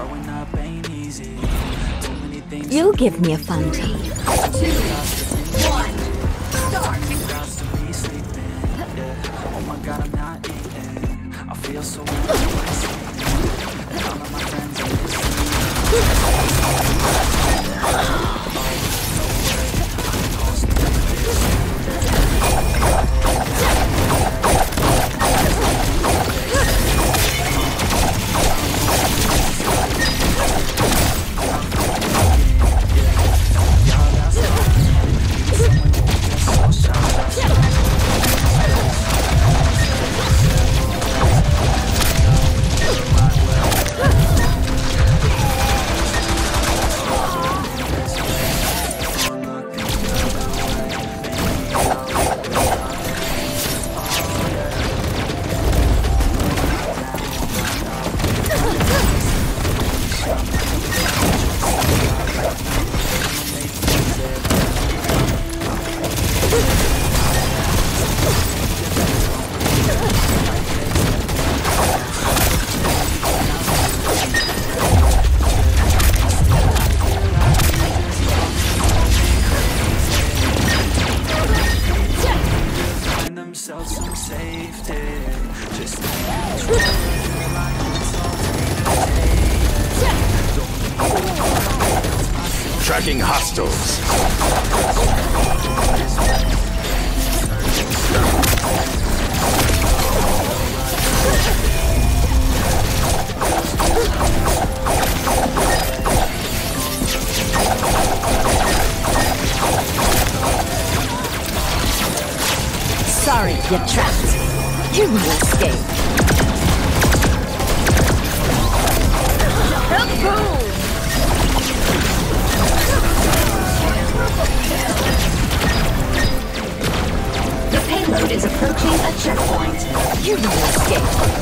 Growing up ain't easy. Too many things You'll give me a fun to be sleeping. Yeah. Oh my god, I'm not eating. I feel so Hostiles. Sorry, you're trapped. You will escape. The You will escape.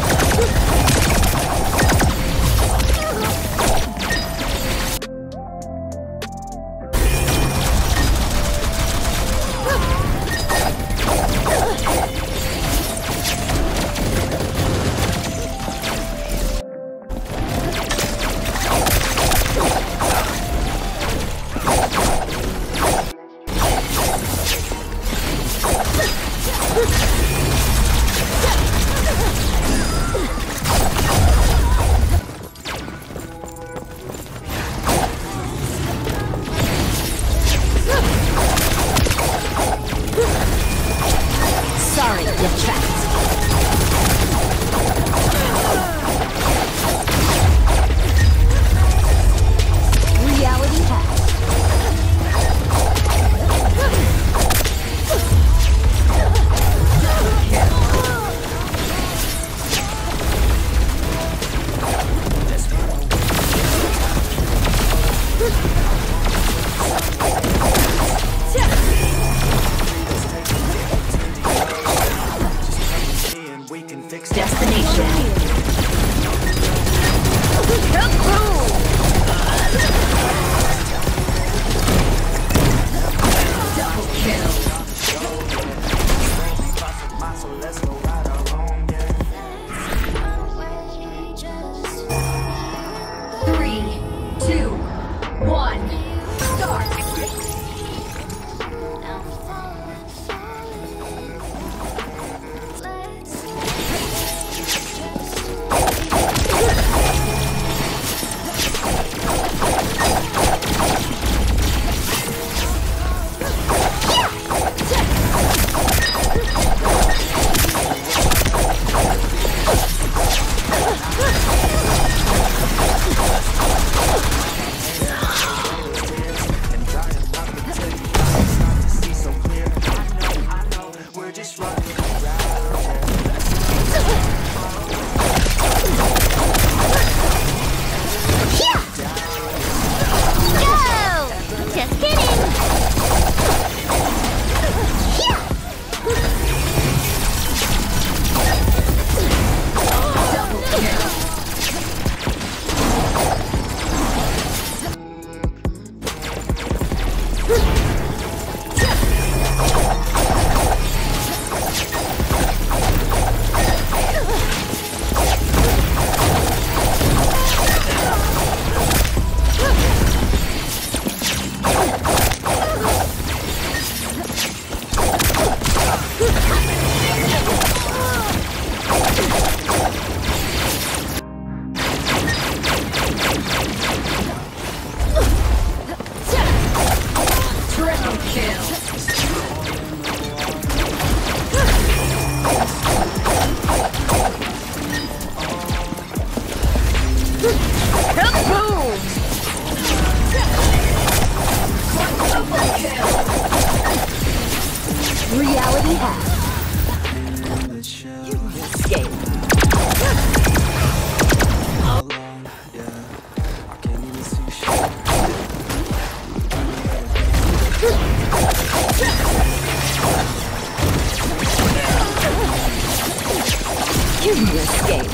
Escape.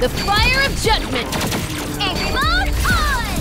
The fire of judgment! Mode on!